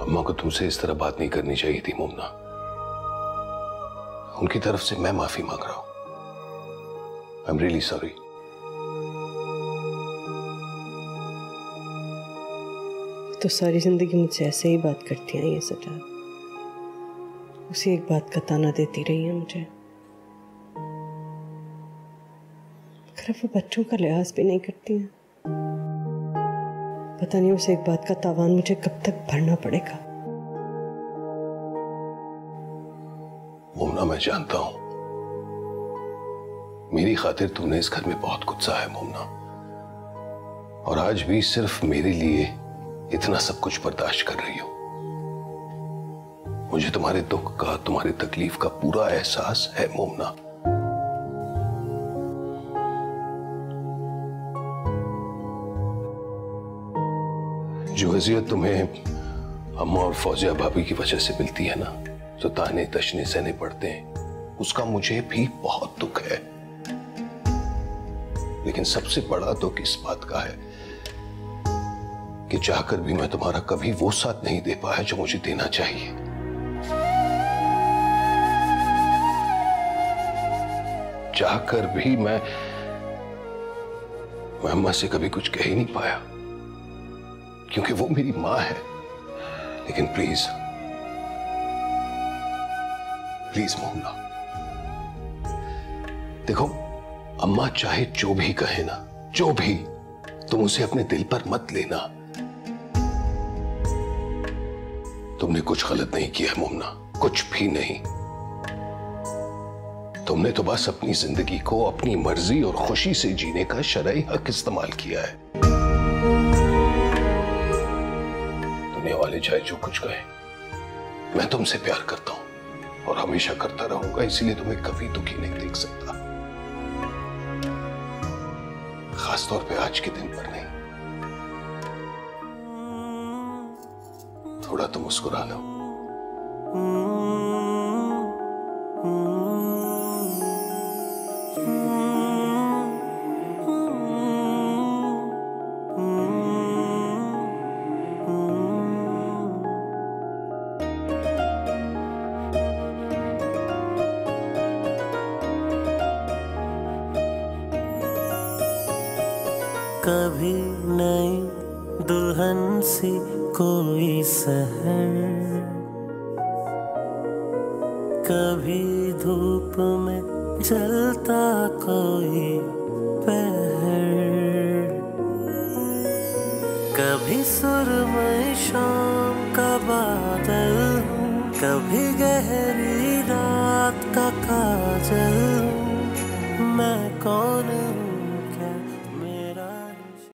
अम्मा को तुमसे इस तरह बात नहीं करनी चाहिए थी, मोमना। उनकी तरफ़ से मैं माफ़ी मांग रहा हूँ। आई एम रियली सॉरी तो सारी ज़िंदगी मुझसे ऐसे ही बात करती आई है, सजा। उसी एक बात का ताना देती रही है मुझे। वो बच्चों का लिहाज भी नहीं करती हैं। पता नहीं उसे एक बात का तावान मुझे कब तक भरना पड़ेगा। मोमना मैं जानता हूँ। मेरी खातिर तूने इस घर में बहुत कुछ सहा है मोमना और आज भी सिर्फ़ मेरे लिए इतना सब कुछ बर्दाश्त कर रही हो। मुझे तुम्हारे दुख का, तुम्हारी तकलीफ़ का पूरा एहसास है मोमना जो अजियत तुम्हें अम्मा और फौजिया भाभी की वजह से मिलती है ना, जो ताने तशने सहने पड़ते हैं, उसका मुझे भी बहुत दुख है। लेकिन सबसे बड़ा दुख इस बात का है कि चाहकर भी मैं तुम्हारा कभी वो साथ नहीं दे पाया जो मुझे देना चाहिए। चाहकर भी मैं मैं अम्मा से कभी कुछ कह ही नहीं पाया। क्योंकि वो मेरी माँ है। लेकिन प्लीज़ प्लीज़ मोहना देखो, अम्मा चाहे जो भी कहे ना, जो भी, तुम उसे अपने दिल पर मत लेना। तुमने कुछ गलत नहीं किया है मोमना कुछ भी नहीं। तुमने तो बस अपनी ज़िंदगी को अपनी मर्ज़ी और खुशी से जीने का शरय हक इस्तेमाल किया है। दुनिया वाले चाहे जो कुछ कहे। मैं तुमसे प्यार करता हूँ और हमेशा करता रहूँगा, इसीलिए तुम्हें कभी दुखी नहीं देख सकता। खासतौर पे आज के दिन पर नहीं। थोड़ा तो मुस्कुरा लो। कभी नई दुल्हन सी कोई सहर कभी धूप में जलता कोई पहर। कभी सुरमई शाम का बादल, कभी गहरी रात का काजल।